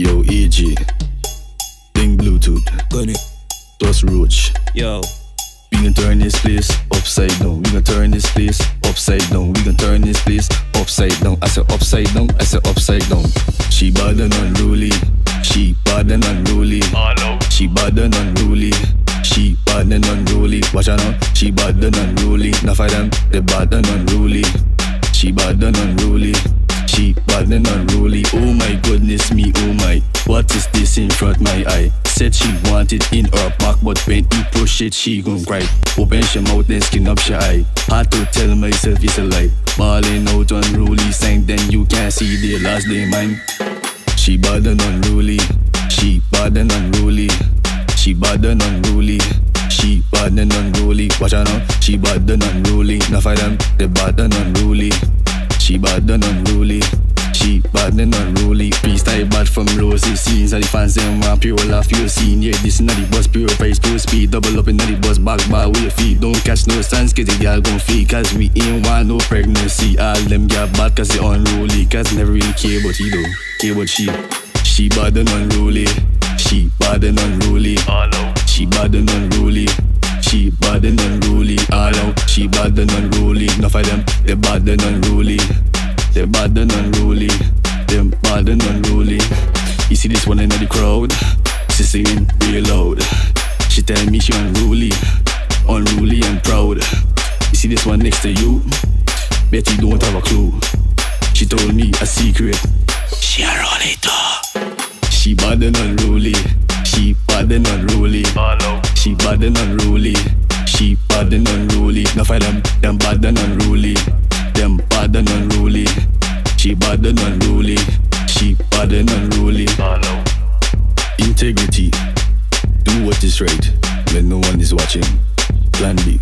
Yo, AG. Ding Bluetooth. Gunny. Plus Roach. Yo. We gonna turn this place upside down. We gonna turn this place upside down. We gonna turn this place upside down. I said upside down. I said upside down. She bad and unruly. She bad and unruly. She bad and unruly. She bad and unruly. Watch out now. She bad and unruly. Now fight them, they bad and unruly. She bad and unruly. She bad and unruly. In front my eye? Said she wanted in her back, but when he push it, she gon' cry. Open your mouth and skin up your eye. Hard to tell myself it's a lie. Balling out unruly sign, then you can't see the last day mine. She bad and unruly. She bad and unruly. She bad and unruly. She bad and unruly. Watch out now. She bad and unruly. Now fight them, they bad and unruly. She bad and unruly. She bad and unruly. Freestyle bad from roses. Scenes of the fans them want pure laugh. You seen yeah this inna the bus pure price pure speed. Double up inna the bus back bar with your feet. Don't catch no stands cause the girl gon' feed. Cause we ain't want no pregnancy. All them get bad cause they unruly. Cause never really care about you though. Care about she. She bad and unruly. She bad and unruly. She bad and unruly. She bad and unruly. All out. She bad and unruly. Enough of them, they bad and unruly. They bad and unruly. Them bad and unruly. You see this one in the crowd? She singing real loud. She tell me she unruly, unruly and proud. You see this one next to you? Bet you don't have a clue. She told me a secret. She it up. She bad and unruly. She bad and unruly. She bad and unruly. Bad and unruly. She bad and unruly. Integrity. Do what is right when no one is watching. Plan B.